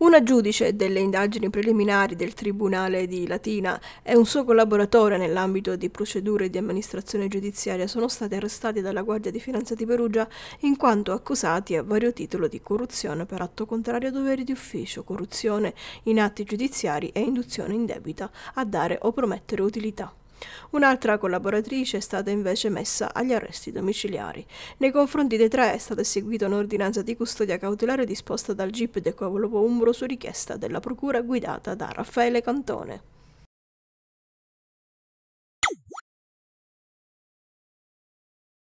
Una giudice delle indagini preliminari del Tribunale di Latina e un suo collaboratore nell'ambito di procedure di amministrazione giudiziaria sono stati arrestati dalla Guardia di Finanza di Perugia in quanto accusati a vario titolo di corruzione per atto contrario a doveri di ufficio, corruzione in atti giudiziari e induzione indebita a dare o promettere utilità. Un'altra collaboratrice è stata invece messa agli arresti domiciliari. Nei confronti dei tre è stata eseguita un'ordinanza di custodia cautelare disposta dal GIP de Cavolo Umbro su richiesta della procura guidata da Raffaele Cantone.